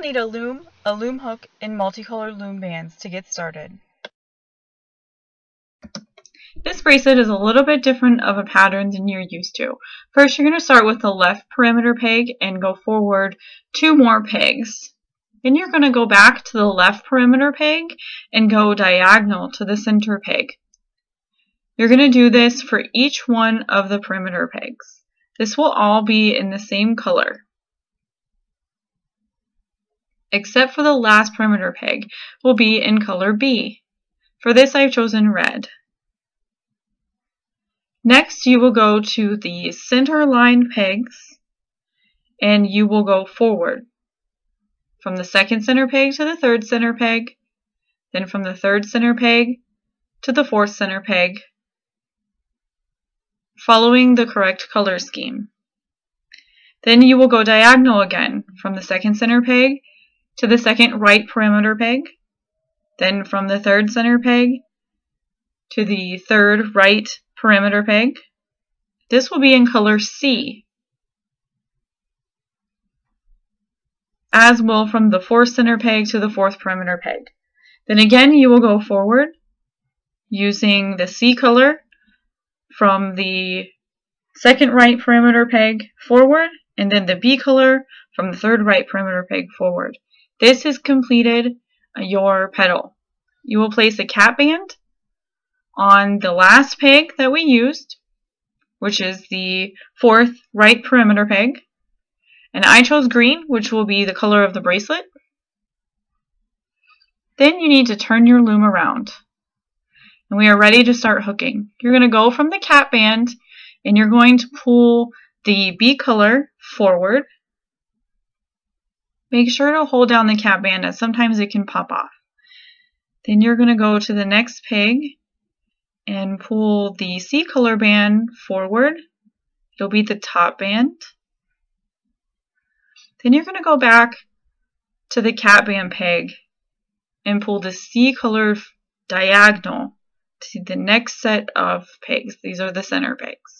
will need a loom, a loom hook, and multicolored loom bands to get started. This bracelet is a little bit different of a pattern than you're used to. First, you're going to start with the left perimeter peg and go forward two more pegs. Then you're going to go back to the left perimeter peg and go diagonal to the center peg. You're going to do this for each one of the perimeter pegs. This will all be in the same color. Except for the last perimeter peg will be in color B. For this I've chosen red. Next you will go to the center line pegs and you will go forward from the second center peg to the third center peg, then from the third center peg to the fourth center peg, following the correct color scheme. Then you will go diagonal again from the second center peg to the second right perimeter peg, then from the third center peg to the third right perimeter peg. This will be in color C, as will from the fourth center peg to the fourth perimeter peg. Then again, you will go forward using the C color from the second right perimeter peg forward, and then the B color from the third right perimeter peg forward. This has completed your petal. You will place a cap band on the last peg that we used, which is the fourth right perimeter peg. And I chose green, which will be the color of the bracelet. Then you need to turn your loom around. And we are ready to start hooking. You're going to go from the cap band and you're going to pull the B color forward. Make sure to hold down the cap band as sometimes it can pop off. Then you're going to go to the next peg and pull the C color band forward. It'll be the top band. Then you're going to go back to the cap band peg and pull the C color diagonal to the next set of pegs. These are the center pegs.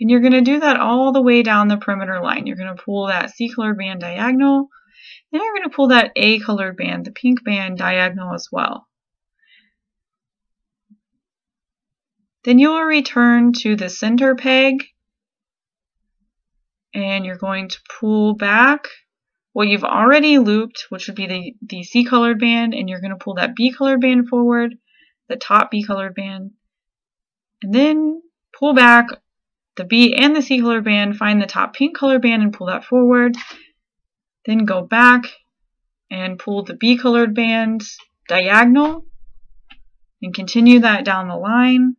And you're going to do that all the way down the perimeter line. You're going to pull that C colored band diagonal then you're going to pull that A colored band, the pink band, diagonal as well. Then you will return to the center peg and you're going to pull back what you've already looped, which would be the, the C colored band, and you're going to pull that B colored band forward, the top B colored band, and then pull back the B and the C colored band, find the top pink colored band and pull that forward, then go back and pull the B colored band diagonal and continue that down the line.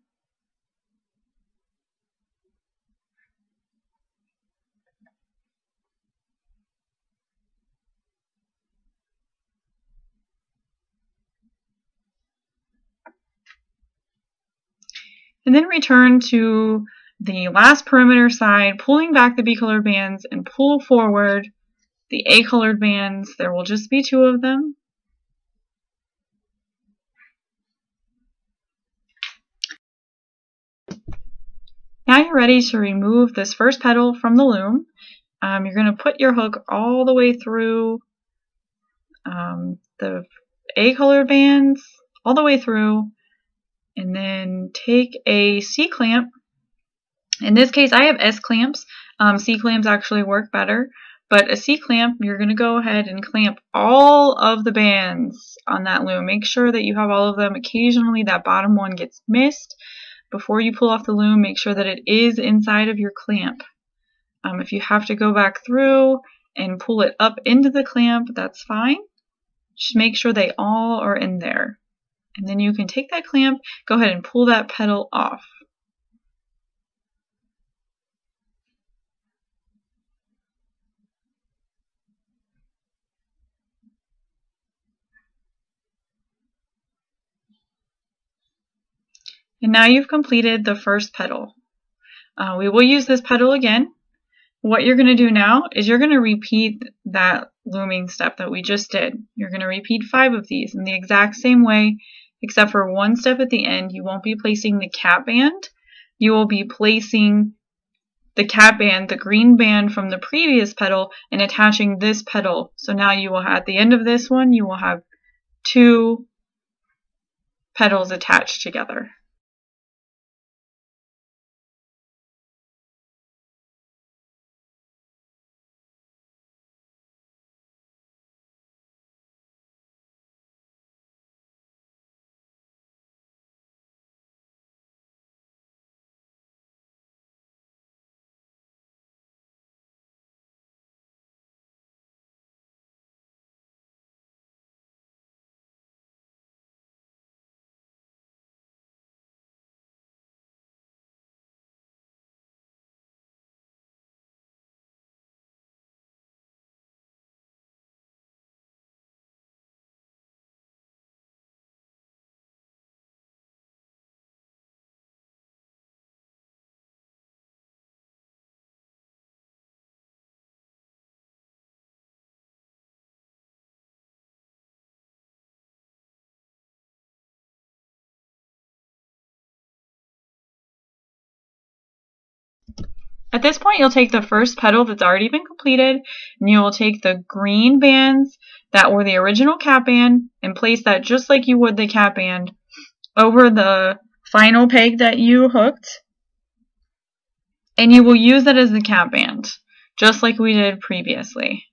And then return to the last perimeter side, pulling back the B colored bands and pull forward the A colored bands, there will just be two of them. Now you're ready to remove this first petal from the loom. Um, you're going to put your hook all the way through um, the A colored bands, all the way through, and then take a C clamp. In this case, I have S clamps. Um, C clamps actually work better. But a C-clamp, you're going to go ahead and clamp all of the bands on that loom. Make sure that you have all of them. Occasionally that bottom one gets missed. Before you pull off the loom, make sure that it is inside of your clamp. Um, if you have to go back through and pull it up into the clamp, that's fine. Just make sure they all are in there. And then you can take that clamp, go ahead and pull that petal off. And now you've completed the first petal. Uh, we will use this petal again. What you're going to do now is you're going to repeat that looming step that we just did. You're going to repeat five of these in the exact same way, except for one step at the end. You won't be placing the cap band. You will be placing the cap band, the green band from the previous petal, and attaching this petal. So now you will at the end of this one, you will have two petals attached together. At this point, you'll take the first petal that's already been completed, and you will take the green bands that were the original cap band and place that just like you would the cap band over the final peg that you hooked. And you will use that as the cap band, just like we did previously.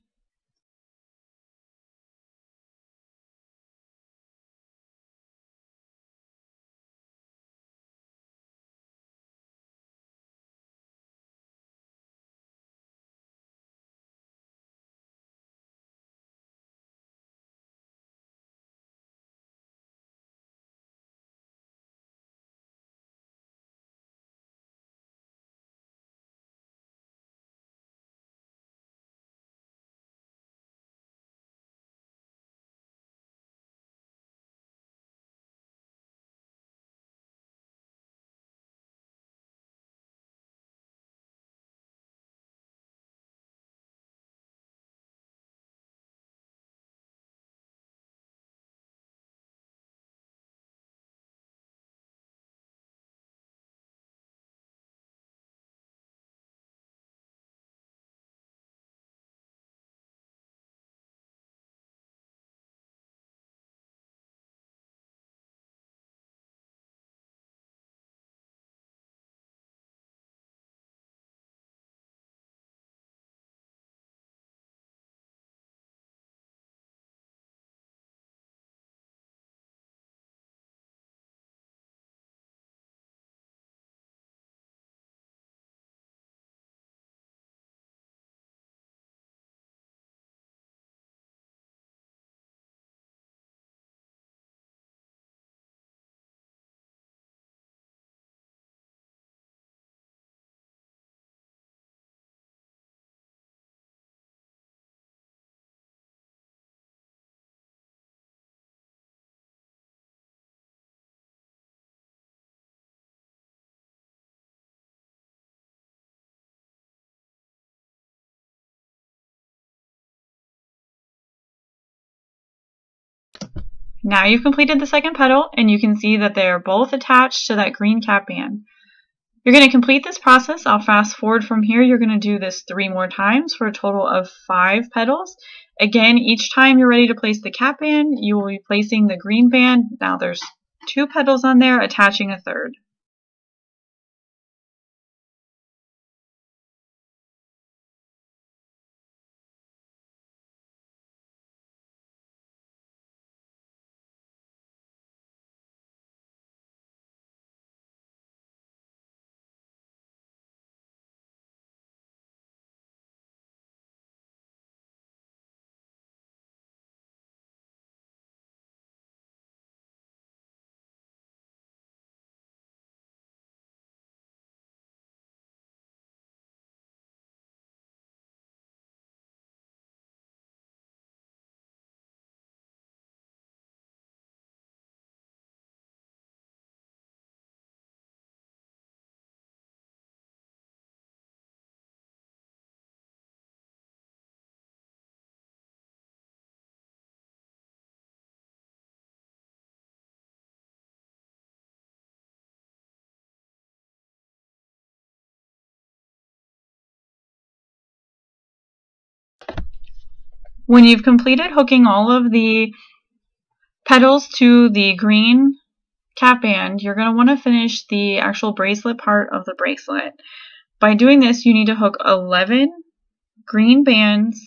Now you've completed the second petal and you can see that they are both attached to that green cap band. You're going to complete this process. I'll fast forward from here. You're going to do this three more times for a total of five petals. Again, each time you're ready to place the cap band, you will be placing the green band. Now there's two petals on there, attaching a third. When you've completed hooking all of the petals to the green cap band, you're going to want to finish the actual bracelet part of the bracelet. By doing this, you need to hook 11 green bands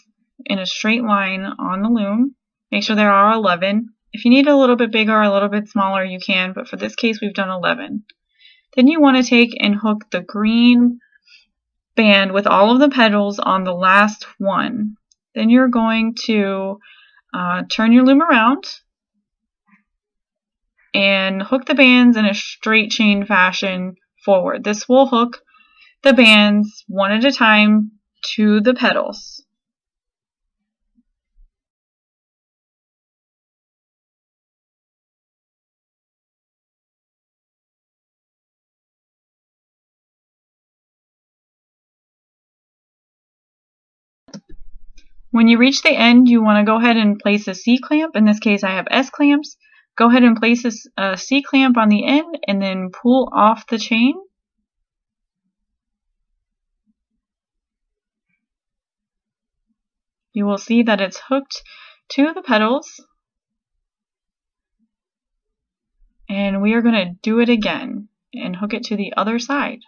in a straight line on the loom. Make sure there are 11. If you need a little bit bigger or a little bit smaller, you can, but for this case, we've done 11. Then you want to take and hook the green band with all of the petals on the last one. Then you're going to uh, turn your loom around and hook the bands in a straight chain fashion forward. This will hook the bands one at a time to the petals. When you reach the end, you want to go ahead and place a C-clamp. In this case, I have S-clamps. Go ahead and place a uh, C-clamp on the end and then pull off the chain. You will see that it's hooked to the petals. And we are going to do it again and hook it to the other side.